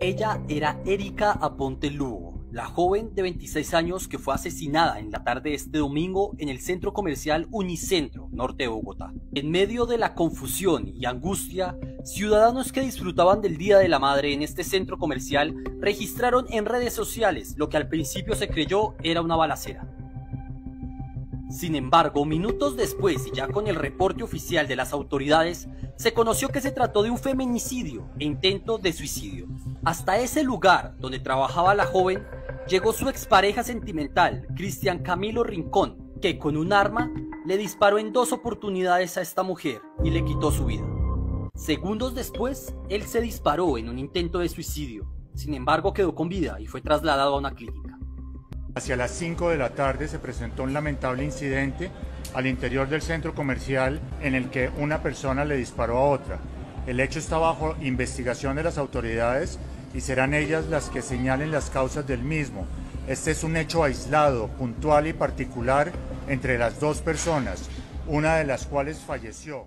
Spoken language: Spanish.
Ella era Erika Aponte Lugo, la joven de 26 años que fue asesinada en la tarde de este domingo en el centro comercial Unicentro, norte de Bogotá. En medio de la confusión y angustia, ciudadanos que disfrutaban del Día de la Madre en este centro comercial registraron en redes sociales lo que al principio se creyó era una balacera. Sin embargo, minutos después y ya con el reporte oficial de las autoridades, se conoció que se trató de un feminicidio e intento de suicidio. Hasta ese lugar donde trabajaba la joven llegó su expareja sentimental, Cristian Camilo Rincón, que con un arma le disparó en dos oportunidades a esta mujer y le quitó su vida. Segundos después, él se disparó en un intento de suicidio. Sin embargo, quedó con vida y fue trasladado a una clínica. Hacia las 5 de la tarde se presentó un lamentable incidente al interior del centro comercial en el que una persona le disparó a otra. El hecho está bajo investigación de las autoridades y serán ellas las que señalen las causas del mismo. Este es un hecho aislado, puntual y particular entre las dos personas, una de las cuales falleció.